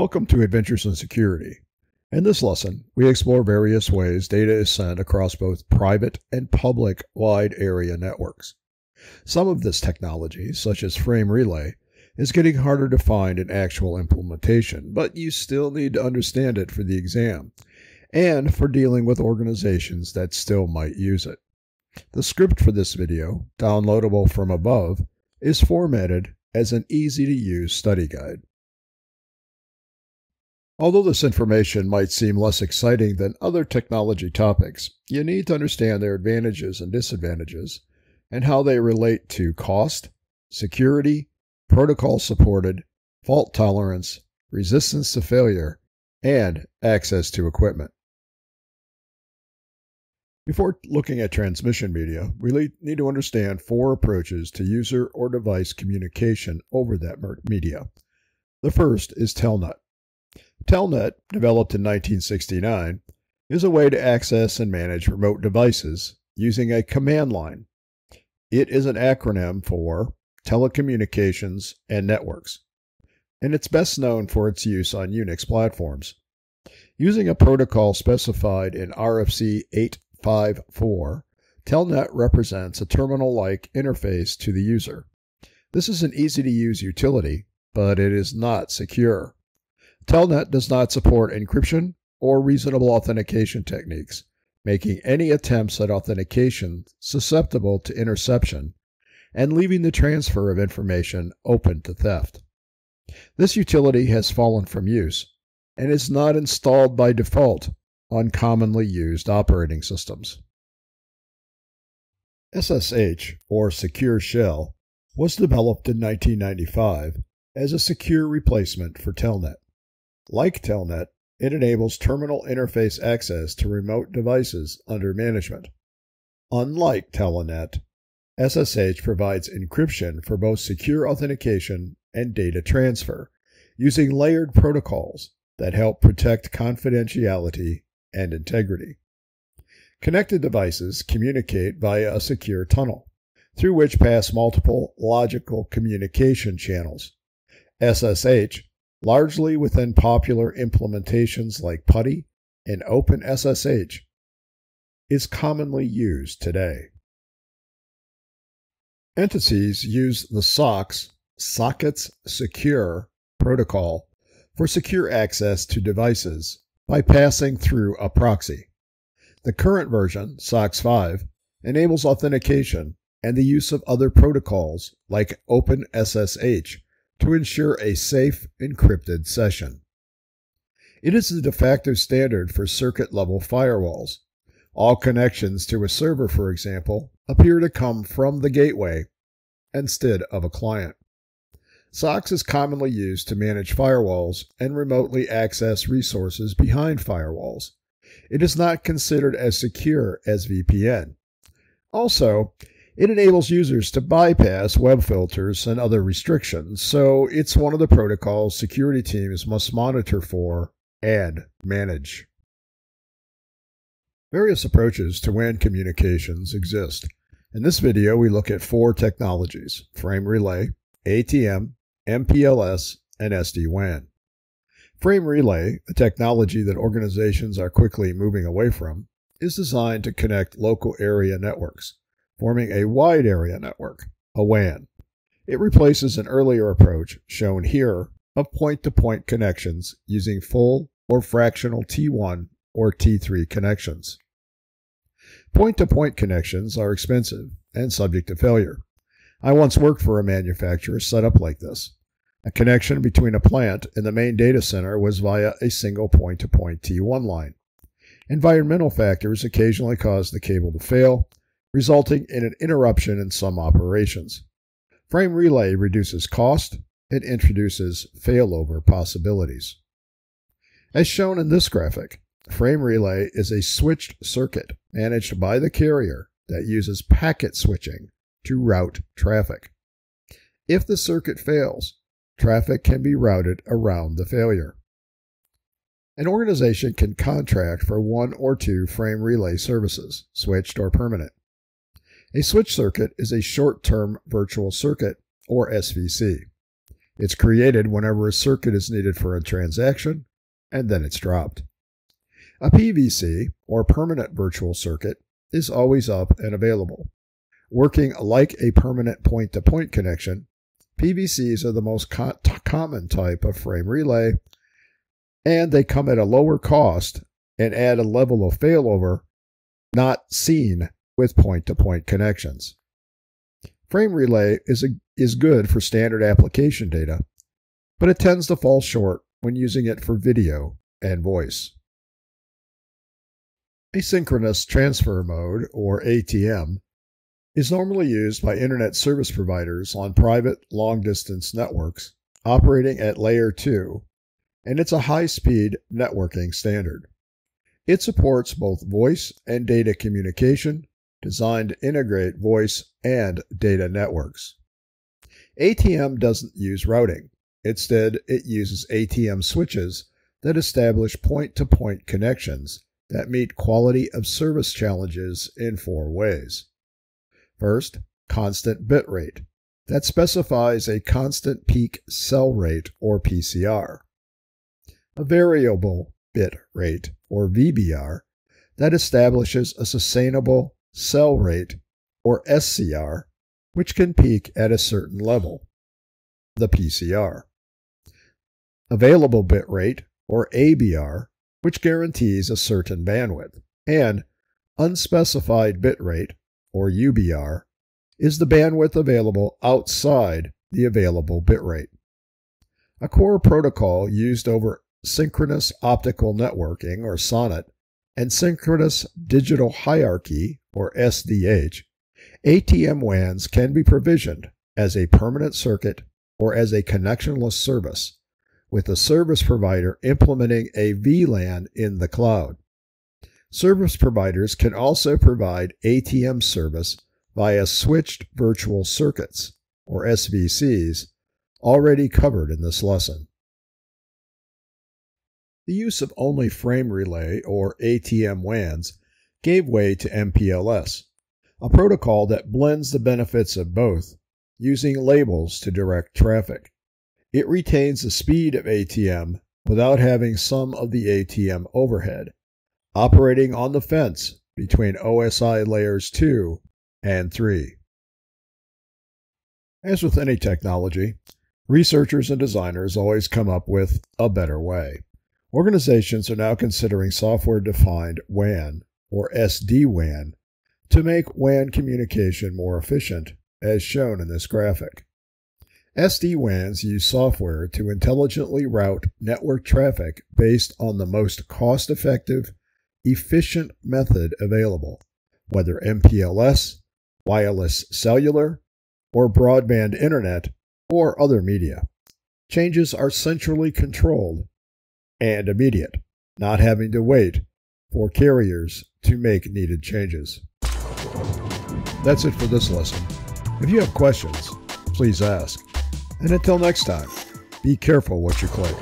Welcome to Adventures in Security. In this lesson, we explore various ways data is sent across both private and public wide area networks. Some of this technology, such as frame relay, is getting harder to find in actual implementation, but you still need to understand it for the exam and for dealing with organizations that still might use it. The script for this video, downloadable from above, is formatted as an easy to use study guide. Although this information might seem less exciting than other technology topics, you need to understand their advantages and disadvantages and how they relate to cost, security, protocol supported, fault tolerance, resistance to failure, and access to equipment. Before looking at transmission media, we need to understand four approaches to user or device communication over that media. The first is Telnet. Telnet, developed in 1969, is a way to access and manage remote devices using a command line. It is an acronym for Telecommunications and Networks, and it's best known for its use on Unix platforms. Using a protocol specified in RFC 854, Telnet represents a terminal like interface to the user. This is an easy to use utility, but it is not secure. Telnet does not support encryption or reasonable authentication techniques, making any attempts at authentication susceptible to interception and leaving the transfer of information open to theft. This utility has fallen from use and is not installed by default on commonly used operating systems. SSH, or Secure Shell, was developed in 1995 as a secure replacement for Telnet. Like Telnet, it enables terminal interface access to remote devices under management. Unlike Telnet, SSH provides encryption for both secure authentication and data transfer using layered protocols that help protect confidentiality and integrity. Connected devices communicate via a secure tunnel, through which pass multiple logical communication channels. SSH largely within popular implementations like PuTTY and OpenSSH, is commonly used today. Entities use the SOCKS Sockets Secure protocol for secure access to devices by passing through a proxy. The current version, SOCKS 5, enables authentication and the use of other protocols like OpenSSH to ensure a safe, encrypted session. It is the de facto standard for circuit level firewalls. All connections to a server, for example, appear to come from the gateway instead of a client. SOCKS is commonly used to manage firewalls and remotely access resources behind firewalls. It is not considered as secure as VPN. Also, it enables users to bypass web filters and other restrictions, so it's one of the protocols security teams must monitor for and manage. Various approaches to WAN communications exist. In this video, we look at four technologies frame relay, ATM, MPLS, and SD-WAN. Frame relay, a technology that organizations are quickly moving away from, is designed to connect local area networks forming a wide area network, a WAN. It replaces an earlier approach, shown here, of point to point connections using full or fractional T1 or T3 connections. Point to point connections are expensive and subject to failure. I once worked for a manufacturer set up like this. A connection between a plant and the main data center was via a single point to point T1 line. Environmental factors occasionally caused the cable to fail, resulting in an interruption in some operations. Frame relay reduces cost and introduces failover possibilities. As shown in this graphic, frame relay is a switched circuit managed by the carrier that uses packet switching to route traffic. If the circuit fails, traffic can be routed around the failure. An organization can contract for one or two frame relay services, switched or permanent. A switch circuit is a short term virtual circuit, or SVC. It's created whenever a circuit is needed for a transaction, and then it's dropped. A PVC, or permanent virtual circuit, is always up and available. Working like a permanent point to point connection, PVCs are the most co- common type of frame relay, and they come at a lower cost and add a level of failover not seen with point to point connections. Frame relay is, a, is good for standard application data, but it tends to fall short when using it for video and voice. Asynchronous transfer mode, or ATM, is normally used by Internet service providers on private long distance networks operating at Layer 2, and it's a high speed networking standard. It supports both voice and data communication, designed to integrate voice and data networks. ATM doesn't use routing. Instead, it uses ATM switches that establish point to point connections that meet quality of service challenges in four ways. First, constant bit rate that specifies a constant peak cell rate or PCR. A variable bit rate or VBR that establishes a sustainable cell rate or SCR which can peak at a certain level, the PCR. Available bit rate or ABR which guarantees a certain bandwidth, and unspecified bit rate or UBR, is the bandwidth available outside the available bitrate. A core protocol used over synchronous optical networking, or SONET, and synchronous digital hierarchy, or SDH, ATM WANs can be provisioned as a permanent circuit or as a connectionless service, with the service provider implementing a VLAN in the cloud. Service providers can also provide ATM service via switched virtual circuits, or SVCs, already covered in this lesson. The use of only frame relay, or ATM WANs, gave way to MPLS, a protocol that blends the benefits of both, using labels to direct traffic. It retains the speed of ATM without having some of the ATM overhead operating on the fence between OSI layers 2 and 3. As with any technology, researchers and designers always come up with a better way. Organizations are now considering software defined WAN, or SD WAN, to make WAN communication more efficient, as shown in this graphic. SD WANs use software to intelligently route network traffic based on the most cost effective efficient method available, whether MPLS, wireless cellular, or broadband internet, or other media. Changes are centrally controlled and immediate, not having to wait for carriers to make needed changes. That's it for this lesson. If you have questions, please ask. And until next time, be careful what you click.